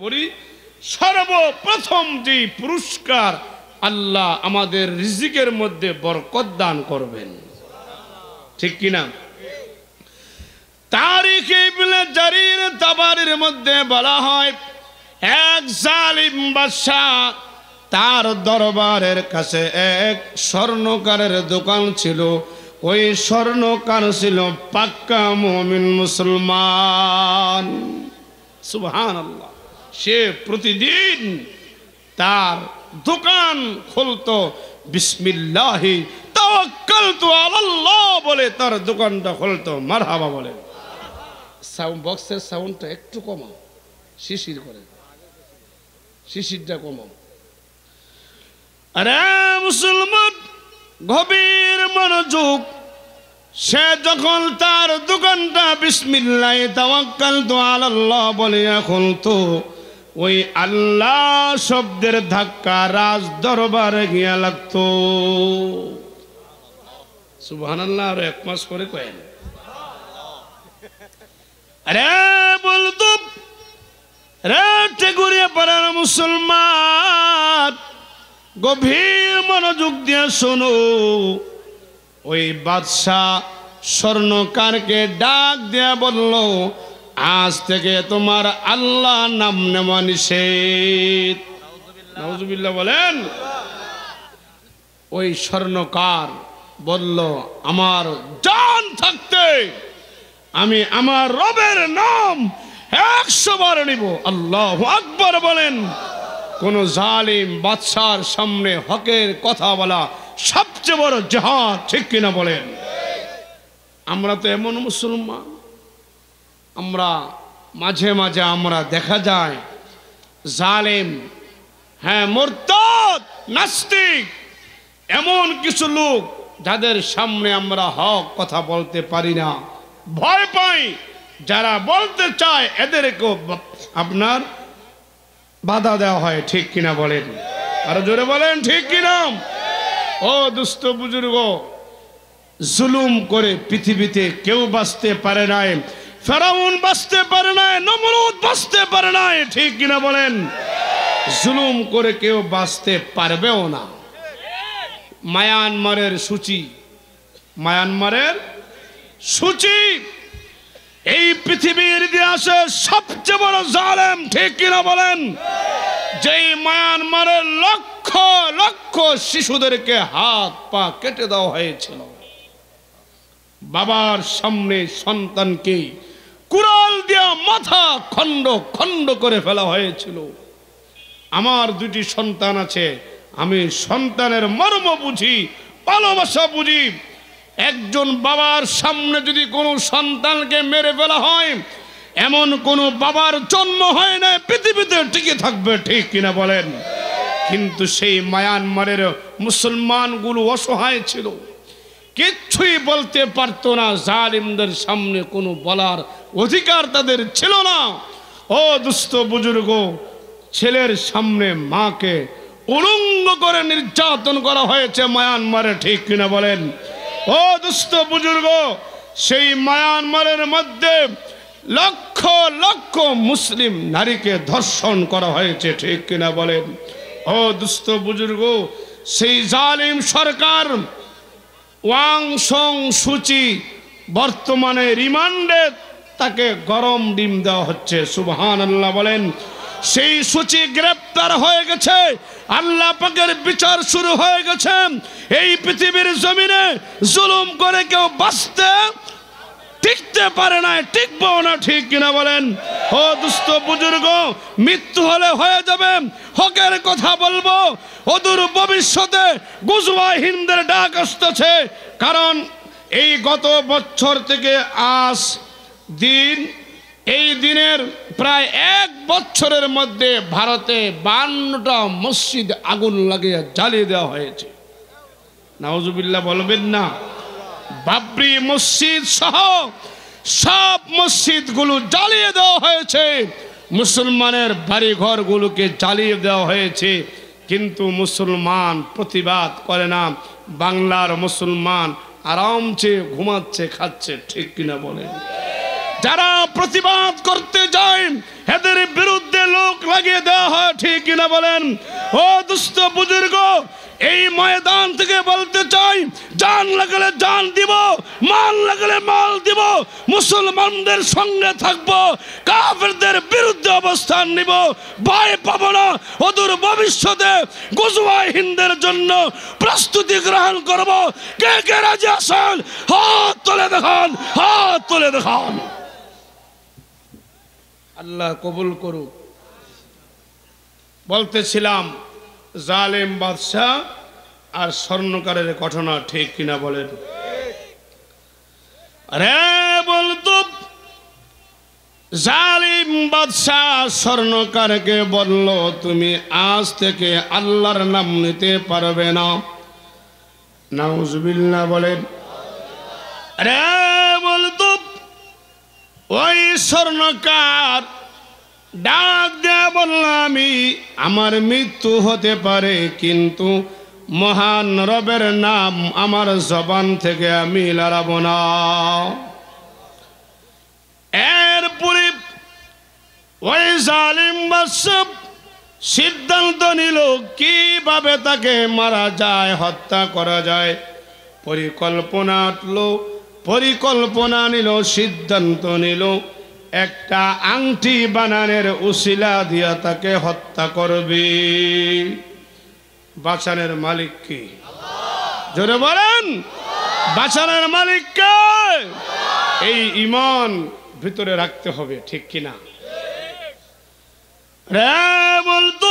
পড়ি। সর্বপ্রথম যে পুরস্কার আল্লাহ আমাদের রিজিকের মধ্যে বরকত দান করবেন। ঠিক কিনা তারিখে জারির তাবারির মধ্যে বলা হয়, এক জালিম বাদশাহ তার দরবারের কাছে এক স্বর্ণকারের দোকান ছিল। ওই স্বর্ণকার ছিল পাক্কা মুমিন মুসলমান। সুবহান আল্লাহ সে প্রতিদিন তার দোকান খুলতো, বিসমিল্লাহি তাওয়াক্কালতু আলাল্লাহ বলে তার দোকানটা খুলতো, মারহাবা বলে। সাউন্ড বক্সের সাউন্ডটা একটু কমাও, শিশির করে। শিশিরটা কমাও। আরে মুসলমান, গভীর মনোযোগ, সে যখন তার দোকানটা বিসমিল্লাহ তাওয়াক্কাল তো আল্লাহ বলে এখন তো ওই আল্লাহ শব্দের ধাক্কা রাজ দরবারে গিয়া লাগতো। সুবহানাল্লাহ, আর এক মাস পরে কয়েন। আরে বলতো রে টেগুরিয়া পাড়ার মুসলমান, গভীর মনোযোগ দিয়ে শোনো। ওই বাদশাহ স্বর্ণকারকে ডাক দেয়া বলল আজ থেকে তোমার আল্লাহ নাম নেওয়া নিষেধ। নওজুবিল্লাহ বলেন, ওই স্বর্ণকার বলল, আমার জান থাকতে আমি আমার রবের নাম একশো বার নিব। আল্লাহ আকবর বলেন, কোন জালিম বাদশার সামনে হকের কথা বলা সবচেয়ে বড় জাহাজ ঠিক কিনা বলেন? আমরা তো এমন মুসলমান। আমরা মাঝে মাঝে আমরা দেখা যায় জালেম হ্যাঁ মোরতাদ, নাস্তিক, এমন কিছু লোক যাদের সামনে আমরা হক কথা বলতে পারি না। ভয় পাই, যারা বলতে চায় এদেরকেও আপনার বাধা দেওয়া হয়, ঠিক কিনা বলেন? আরও জোরে বলেন, ঠিক কিনা? ও দুস্থ বুজুর্গ, জুলুম করে পৃথিবীতে কেউ বাঁচতে পারে নাই। ফেরাউন বাঁচতে পারে নাই, নমরুদ বাঁচতে পারে নাই, ঠিক কিনা বলেন? জুলুম করে কেউ বাঁচতে পারবেও না। মায়ানমারের সূচি। মায়ানমারের সূচি। এই পৃথিবীর ইতিহাসে সবচেয়ে বড় জালেম, ঠিক কিনা বলেন? যেই মায়ানমারের লক্ষ লক্ষ শিশুদেরকে হাত পা কেটে দেওয়া হয়েছিল। বাবার সামনে সন্তানকে কুড়াল দিয়া মাথা খণ্ড খণ্ড করে ফেলা হয়েছিল। আমার দুটি সন্তান আছে, আমি সন্তানের মর্ম বুঝি, ভালোবাসা বুঝি। একজন বাবার সামনে যদি কোনো সন্তানকে মেরে ফেলা হয়, এমন কোনো বাবার জন্ম হয় না, পৃথিবীতে টিকে থাকবে, ঠিক কিনা বলেন? কিন্তু সেই মায়ানমারের মুসলমানগুলো অসহায় ছিল। কিচ্ছুই বলতে পারতো না, জালিমদের সামনে কোনো বলার অধিকার তাদের ছিল না। ও দুস্থ বুজুর্গ, ছেলের সামনে মাকে উলঙ্গ করে নির্যাতন করা হয়েছে মায়ানমারে, ঠিক কিনা বলেন? ও দুস্থ বুজুর্গ, সেই মায়ানমারের মধ্যে লক্ষ লক্ষ মুসলিম নারীকে ধর্ষণ করা হয়েছে, ঠিক কিনা বলেন? ও দুস্থ বুজুর্গ, সেই জালিম সরকার ওয়াং সং সূচি বর্তমানে রিমান্ডে তাকে গরম ডিম দেওয়া হচ্ছে। সুবহান আল্লাহ বলেন, সেই সূচি গ্রেপ্তার হয়ে গেছে। আল্লাহ পাকের বিচার শুরু হয়ে গেছে। এই পৃথিবীর জমিনে জুলুম করে কেউ বাঁচতে টিকতে পারে না টিকবো না, ঠিক কিনা বলেন? ও দুস্থ বুজুর্গ, মৃত্যু হলে হয়ে যাবে। হকের কথা বলব, অদূর ভবিষ্যতে গুজবা হিন্দের ডাক আসতেছে। কারণ এই গত বছর থেকে আজ দিন, এই দিনের প্রায় এক বছরের মধ্যে ভারতে বান্নটা মসজিদ আগুন লাগিয়ে জ্বালিয়ে দেওয়া হয়েছে। নাওজুবিল্লাহ বলবেন না। বাবরি মসজিদ সহ সব মসজিদগুলো জ্বালিয়ে দেওয়া হয়েছে। মুসলমানের বাড়ি ঘরগুলোকে জ্বালিয়ে দেওয়া হয়েছে। কিন্তু মুসলমান প্রতিবাদ করে না। বাংলার মুসলমান আরামছে ঘুমাচ্ছে, খাচ্ছে, ঠিক কিনা বলেন। যারা প্রতিবাদ করতে যায়, এদের বিরুদ্ধে লোক লাগিয়ে দেওয়া হয়, ঠিক কিনা বলেন? ও দুস্থ বুজুর্গ, এই ময়দান থেকে বলতে চাই, জান লাগলে জান দিব, মাল লাগলে মাল দিব, মুসলমানদের সঙ্গে থাকব, কাফেরদের বিরুদ্ধে অবস্থান নিব, ভয় পাবো না, অদূর ভবিষ্যতে গুজওয়াই হিন্দের জন্য প্রস্তুতি গ্রহণ করব। কে কে রাজি আসেন হাত তুলে দেখান, হাত তুলে দেখান। আল্লাহ কবুল করুক। বলতেছিলাম, জালেম বাদশাহ আর স্বর্ণকারের ঘটনা ঠিক কিনা বলেন। রে বলতো জালিম বাদশাহ স্বর্ণকারকে বলল, তুমি আজ থেকে আল্লাহর নাম নিতে পারবে না। নাউজবিল্লা বলেন রে বলতো ওই স্বর্ণকার ডাক দেয়া বলল, আমি, আমার মৃত্যু হতে পারে, কিন্তু মহান রবের নাম আমার জবান থেকে আমি লড়াবো না। এরপরে ওই জালিম বাদশাহ সিদ্ধান্ত নিল, কীভাবে তাকে মারা যায়, হত্যা করা যায়? পরিকল্পনা আটলো পরিকল্পনা নিল, সিদ্ধান্ত নিল, একটা আংটি বানানের উশিলা দিয়া তাকে হত্যা করবে। বাঁচানের মালিক কি? জোরে বলেন, বাঁচানের মালিককে এই ইমান ভিতরে রাখতে হবে, ঠিক কিনা? রে বলতো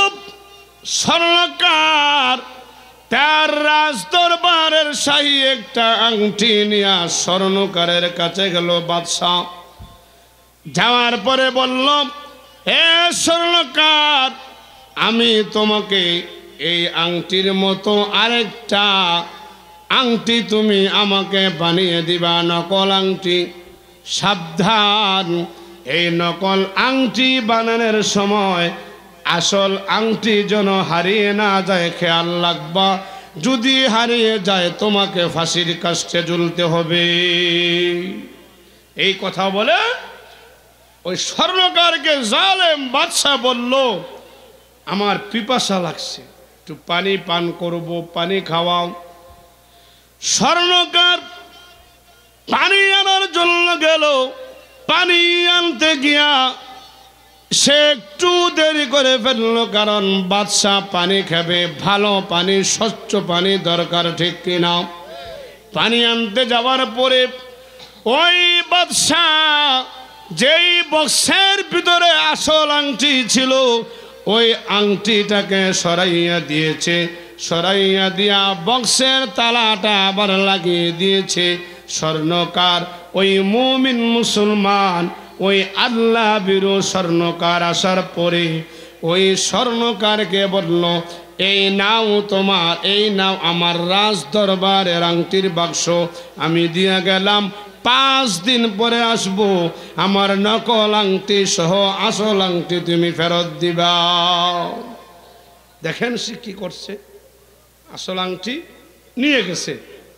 স্বর্ণকার তার রাজ দরবারের শাহী একটা আংটি নিয়ে স্বর্ণকারের কাছে গেল বাদশাহ। যাওয়ার পরে বলল হে স্বর্ণকার, আমি তোমাকে এই আংটির মতো আরেকটা আংটি তুমি আমাকে বানিয়ে দিবা, নকল আংটি। সাবধান, এই নকল আংটি বানানোর সময় আসল আংটি যেন হারিয়ে না যায়, খেয়াল রাখবা। যদি হারিয়ে যায়, তোমাকে ফাঁসির কাছে ঝুলতে হবে। এই কথা বলে ওই স্বর্ণকারকে জালেম বাদশাহ বলল, আমার পিপাসা লাগছে, একটু পানি পান করব, পানি খাওয়াও। স্বর্ণকার পানি আনার জন্য গেল। পানি আনতে গিয়া সে একটু দেরি করে ফেলল, কারণ বাদশাহ পানি খাবে, ভালো পানি, স্বচ্ছ পানি দরকার, ঠিক কিনা? পানি আনতে যাওয়ার পরে ওই বাদশাহ যেই বক্সের ভিতরে আসল আংটি ছিল, ওই আংটিটাকে সরাইয়া দিয়েছে। সরাইয়া দিয়া বক্সের তালাটা আবার লাগিয়ে দিয়েছে। স্বর্ণকার ওই মুমিন মুসলমান ওই আল্লাহ বিরু স্বর্ণকার আসার পরে ওই স্বর্ণকারকে বলল, এই নাও তোমার, এই নাও আমার রাজ দরবারের আংটির বাক্স। আমি দিয়া গেলাম, পাঁচ দিন পরে আসব। আমার নকল আংটি সহ আসল আংটি তুমি ফেরত দিবা। দেখেন সে কি করছে। আসল আংটি নিয়ে গেছে।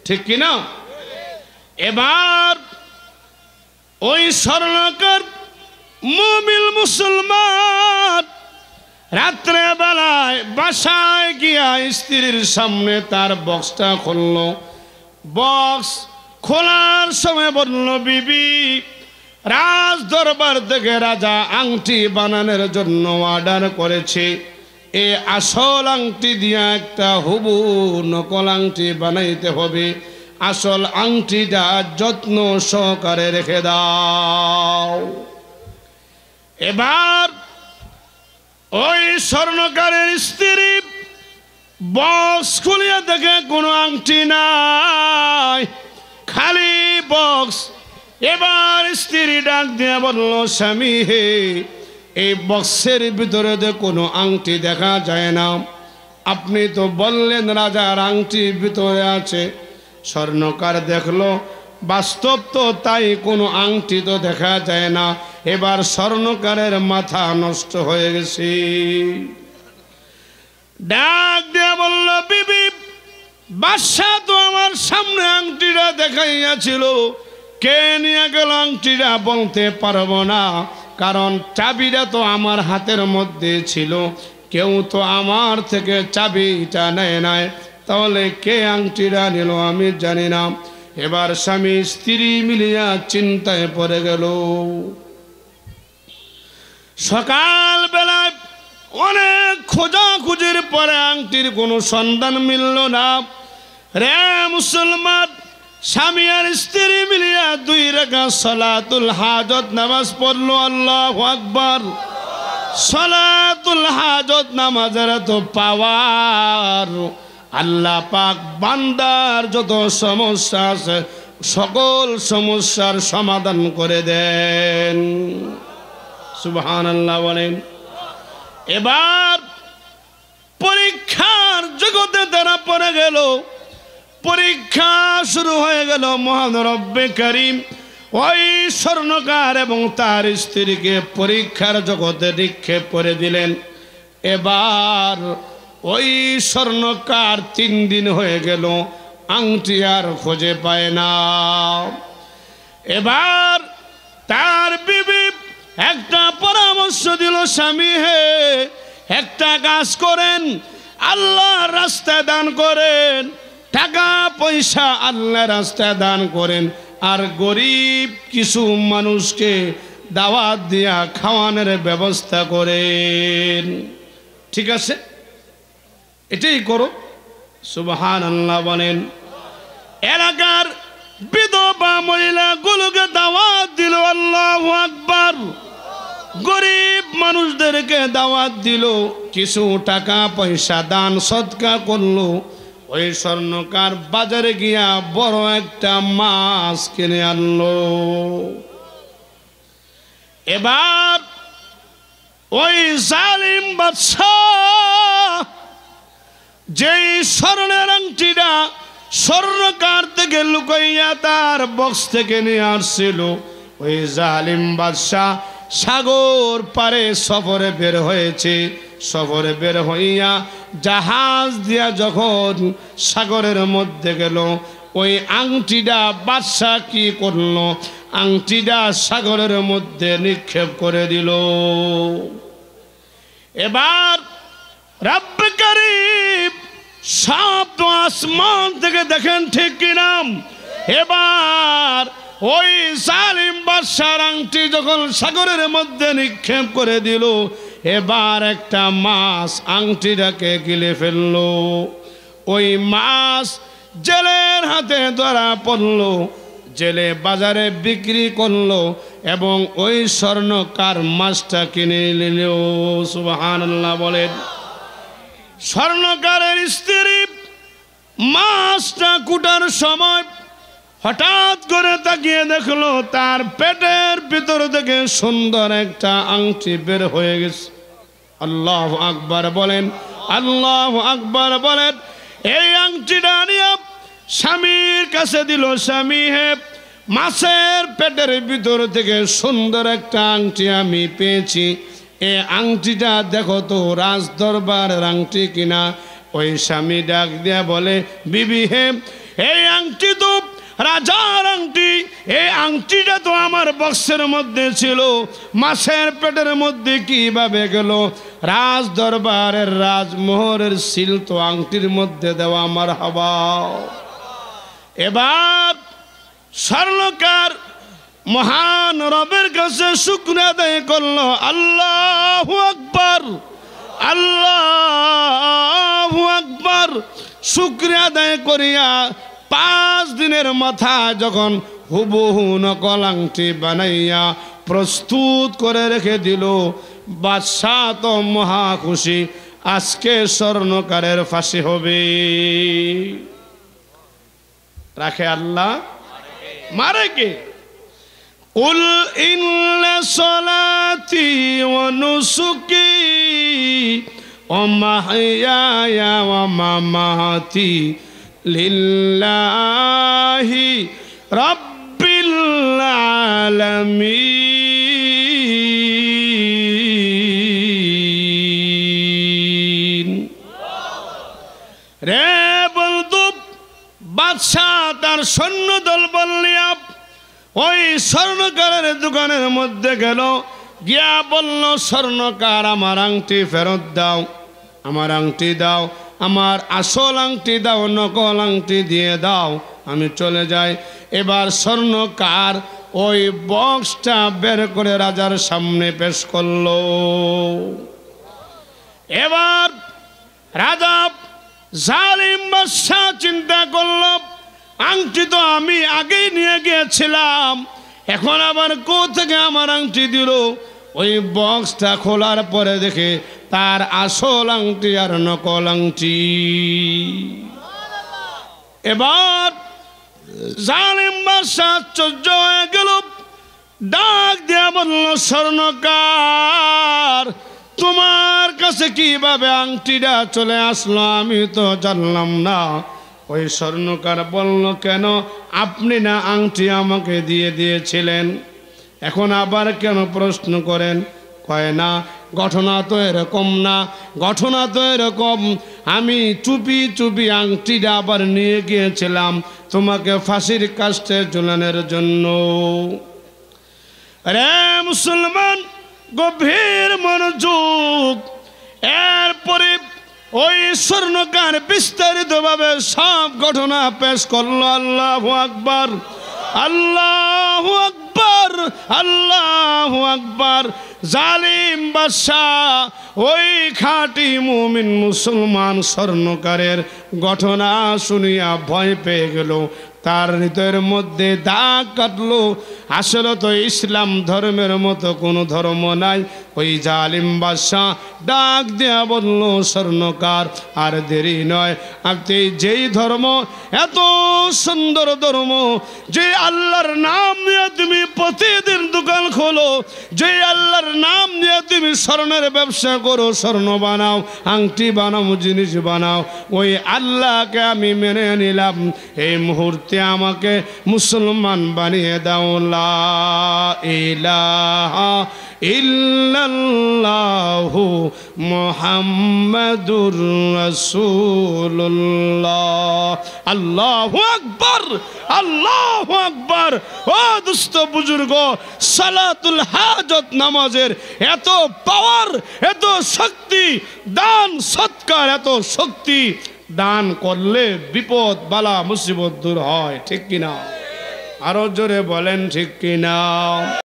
ঠিক কি না এবার ওই স্বর্ণকার মুমিল মুসলমান রাত্রে বেলায় বাসায় গিয়া স্ত্রীর সামনে তার বক্সটা খুলল। বক্স খোলার সময় বলল, বিবি, রাজ দরবার থেকে রাজা আংটি বানানোর জন্য অর্ডার করেছে। এ আসল আংটি দিয়া একটা হুবু নকল আংটি বানাইতে হবে। আসল আংটিটা যত্ন সহকারে রেখে দাও। এবার ওই স্বর্ণকারের স্ত্রী বক্স খুলিয়া দেখে কোনো আংটি নাই। খালি বক্স। এবার স্ত্রী ডাক দিয়ে বলল, স্বামী হে, এই বক্সের ভিতরে তো কোনো আংটি দেখা যায় না। আপনি তো বললেন রাজার আংটি ভিতরে আছে। স্বর্ণকার দেখল। বাস্তব তো তাই, কোনো আংটি তো দেখা যায় না। এবার স্বর্ণকারের মাথা নষ্ট হয়ে গেছে। ডাক দিয়ে বলল, বিবি বাদশাহ তো আমার সামনে আংটিটা দেখাইয়াছিল। কে নিয়ে গেল আংটিটা বলতে পারব না। কারণ চাবিটা তো আমার হাতের মধ্যে ছিল। কেউ তো আমার থেকে চাবিটা নেয় নাই। তাহলে কে আংটিটা নিল আমি জানি না। এবার স্বামী স্ত্রী মিলিয়া চিন্তায় পড়ে গেল। সকাল বেলায় অনেক খোঁজাখুঁজির পরে আংটির কোনো সন্ধান মিলল না। রে মুসলমান, স্বামী আর স্ত্রী মিলিয়া দুই রেখা সলাতুল হাজত নামাজ পড়ল, আল্লাহ আকবর। সলাতুল হাজত নামাজের তো পাওয়ার। আল্লাহ পাক বান্দার যত সমস্যা আছে, সকল সমস্যার সমাধান করে দেন। সুবহান আল্লাহ বলেন। এবার পরীক্ষার জগতে তারা পড়ে গেল। পরীক্ষা শুরু হয়ে গেল মহান রব্বে করিম। ওই স্বর্ণকার এবং তার স্ত্রীকে পরীক্ষার জগতে নিক্ষেপ করে দিলেন। এবার ওই স্বর্ণকার তিন দিন হয়ে গেল, আংটি আর খোঁজে পায় না। এবার তার বিবি একটা পরামর্শ দিল স্বামী হে, একটা কাজ করেন আল্লাহর রাস্তায় দান করেন, টাকা পয়সা আল্লাহ রাস্তায় দান করেন, আর গরিব কিছু মানুষকে দাওয়াত দিয়া খাওয়ানোর ব্যবস্থা করেন। ঠিক আছে? এটাই করো। সুবহান আল্লাহ বলেন, এলাকার বিধবা মহিলাগুলোকে দাওয়াত দিল আল্লাহ আকবার। গরিব মানুষদেরকে দাওয়াত দিল, কিছু টাকা পয়সা দান সৎকা করল। ওই স্বর্ণকার বাজারে গিয়া বড় একটা মাছ কিনে আনলো। এবার ওই জালিম বাদশাহ যেই স্বর্ণের আংটিটা স্বর্ণকার থেকে লুকাইয়া তার বক্স থেকে নিয়ে আসছিল, ওই জালিম বাদশাহ সাগর পারে সফরে বের হয়েছে। সফরে বের হইয়া জাহাজ দিয়া যখন সাগরের মধ্যে গেল, ওই আংটিটা বাদশাহ কি করল? আংটিটা সাগরের মধ্যে নিক্ষেপ করে দিল। এবার রাব্বে তো আসমান থেকে দেখেন ঠিক কিনাম এবার ওই সালিম বাদশার আংটি যখন সাগরের মধ্যে নিক্ষেপ করে দিল, এবার একটা মাছ আংটিটাকে গিলে ফেলল। ওই মাছ জেলের হাতে ধরা পড়ল, জেলে বাজারে বিক্রি করল এবং ওই স্বর্ণকার মাছটা কিনে নিল। সুবাহান বলেন। স্বর্ণকারের স্ত্রী মাছটা কুটার সময় হঠাৎ করে তাকিয়ে দেখল, তার পেটের ভিতর থেকে সুন্দর একটা আংটি বের হয়ে গেছে। আল্লাহ আকবার বলেন, আল্লাহ আকবার বলেন, এই আংটিটা নিয়ে স্বামীর কাছে দিল, স্বামী হে, মাছের পেটের ভিতর থেকে সুন্দর একটা আংটি আমি পেয়েছি। এই আংটিটা দেখো তো, রাজ দরবারের আংটি কিনা? ওই স্বামী ডাক দিয়া বলে, বিবি হে, এই আংটি তো রাজার আংটি। এই আংটিটা তো আমার বক্সের মধ্যে ছিল। মাছের পেটের মধ্যে কীভাবে গেল? রাজ দরবারের রাজমোহরের শিল তো আংটির মধ্যে দেওয়া আমার হবা এবার স্বর্ণকার মহান রবের কাছে শুক্র আদায় করল। আল্লাহ আকবর। আল্লাহ আকবর। শুক্র আদায় করিয়া পাঁচ দিনের মাথা যখন হুবহু নকল আংটি বানাইয়া প্রস্তুত করে রেখে দিল, বাদশাহ তো মহা খুশি। আজকে স্বর্ণকারের ফাঁসি হবে। রাখে আল্লাহ। মারে কে? قل إن صلاتي ونسكي ومحياي ومماتي لله رب العالمين রে বন্ধু বাদশাহ তার সৈন্য দল বললিয়া ওই স্বর্ণকারের দোকানের মধ্যে গেল। গিয়া বলল, স্বর্ণকার, আমার আংটি ফেরত দাও, আমার আংটি দাও, আমার আসল আংটি দাও, নকল আংটি দিয়ে দাও, আমি চলে যাই। এবার স্বর্ণকার ওই বক্সটা বের করে রাজার সামনে পেশ করল। এবার রাজা জালিম বাদশাহ চিন্তা করল আংটি তো আমি আগেই নিয়ে গিয়েছিলাম। এখন আবার কো থেকে আমার আংটি দিল? ওই বক্সটা খোলার পরে দেখে তার আসল আংটি আর নকল আংটি। এবার জালিম আশ্চর্য হয়ে গেল। ডাক দেয়া বলল, স্বর্ণকার, তোমার কাছে কীভাবে আংটিটা চলে আসলো আমি তো জানলাম না। ওই স্বর্ণকার বলল, কেন? আপনি না আংটি আমাকে দিয়ে দিয়েছিলেন। এখন আবার কেন প্রশ্ন করেন? কয়, না, ঘটনা তো এরকম না, ঘটনা তো এরকম। আমি চুপি চুপি আংটিটা আবার নিয়ে গিয়েছিলাম তোমাকে ফাঁসির কাস্টে ঝুলানোর জন্য। রে মুসলমান, গভীর মনোযোগ। এরপরে ওই স্বর্ণকার বিস্তারিত ভাবে সব ঘটনা পেশ করল। আল্লাহ আকবর। আল্লাহ আকবর। আল্লাহ আকবার। জালিম বাদশাহ, ওই খাঁটি মুমিন মুসলমান স্বর্ণকারের ঘটনা শুনিয়া ভয় পেয়ে গেল। তার হৃদয়ের মধ্যে দাগ কাটলো। আসলে তো ইসলাম ধর্মের মতো কোনো ধর্ম নাই। ওই জালিম বাদশাহ ডাক দেয়া বলল, স্বর্ণকার, আর দেরি নয়। আপনি যেই ধর্ম, এত সুন্দর ধর্ম, যে আল্লাহর নাম নিয়ে তুমি প্রতিদিন দোকান খোলো, যে আল্লাহর নাম দিয়ে তুমি স্বর্ণের ব্যবসা করো, স্বর্ণ বানাও, আংটি বানাও, জিনিস বানাও। ওই আল্লাহকে আমি মেনে নিলাম। এই মুহূর্তে আমাকে মুসলমান বানিয়ে দাও। লা ইলাহা ইল্লাল্লাহু মুহাম্মাদুর রাসূলুল্লাহ। আল্লাহু আকবার আল্লাহু আকবার। ও দুস্থ বুজুর্গ, সালাতুল হাজত নামাজের এত পাওয়ার, এত শক্তি, দান, সৎকার, এত শক্তি দান করলে বিপদ বালা, মুসিবত দূর হয়, ঠিক কিনা? আরও জোরে বলেন, ঠিক কিনা?